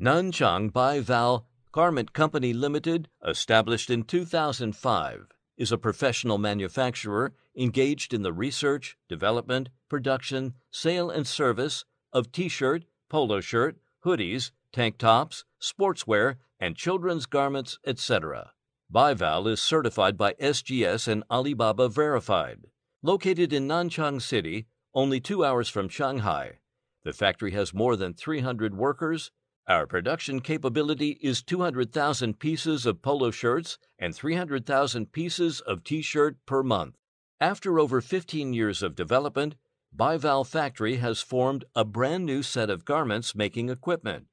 Nanchang Byval Garment Company Limited, established in 2005, is a professional manufacturer engaged in the research, development, production, sale, and service of t shirt, polo shirt, hoodies, tank tops, sportswear, and children's garments, etc. Byval is certified by SGS and Alibaba Verified. Located in Nanchang City, only two hours from Shanghai, the factory has more than 300 workers. Our production capability is 200,000 pieces of polo shirts and 300,000 pieces of t shirt per month. After over 15 years of development, Byval Factory has formed a brand new set of garments making equipment,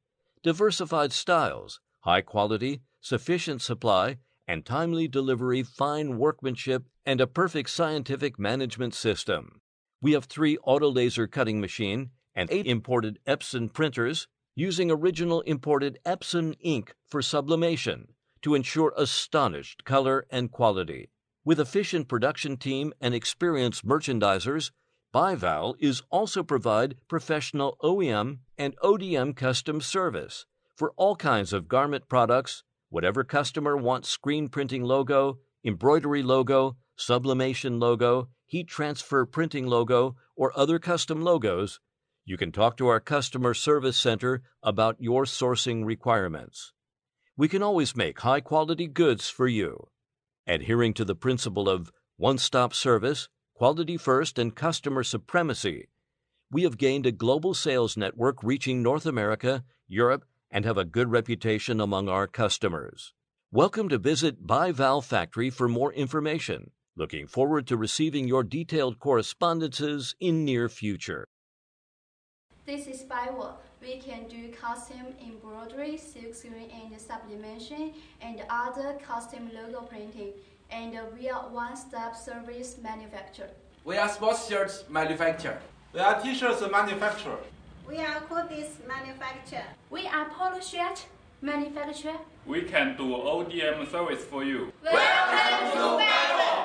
diversified styles, high quality, sufficient supply, and timely delivery, fine workmanship, and a perfect scientific management system. We have three auto laser cutting machine and eight imported Epson printers using original imported Epson ink for sublimation to ensure astonished color and quality. With efficient production team and experienced merchandisers, Byval is also provide professional OEM and ODM custom service for all kinds of garment products, whatever customer wants screen printing logo, embroidery logo, sublimation logo, heat transfer printing logo, or other custom logos, you can talk to our customer service center about your sourcing requirements. We can always make high quality goods for you. Adhering to the principle of one stop service, quality first, and customer supremacy, we have gained a global sales network reaching North America, Europe, and have a good reputation among our customers. Welcome to visit Byval Factory for more information. Looking forward to receiving your detailed correspondences in near future. This is Baiwo. We can do custom embroidery, silk screen and sublimation, and other custom logo printing. And we are one-stop service manufacturer. We are sports shirts manufacturer. We are t-shirts manufacturer. We are hoodies manufacturer. We are polo shirt manufacturer. We can do ODM service for you. Welcome to Baiwo.